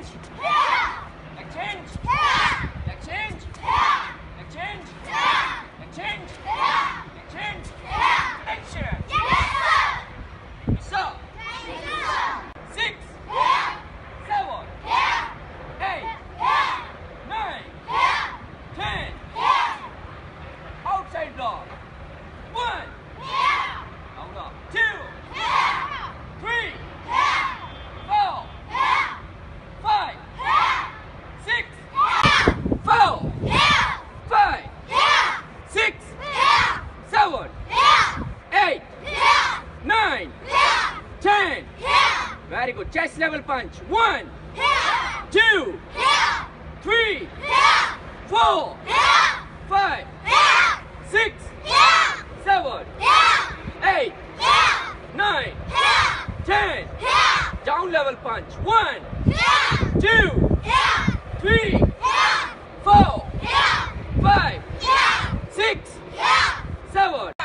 Exchange. Exchange. Exchange. Exchange. Exchange. Action. So, six, seven, eight, nine, ten. Outside block. One. Out of two, three, four, five, six, four, five, six, seven, eight, nine, ten. Very good. Chest level punch. One, two, three, four, five, six, seven, eight, nine, ten. Down level punch. One, two, three, four, five, six, seven.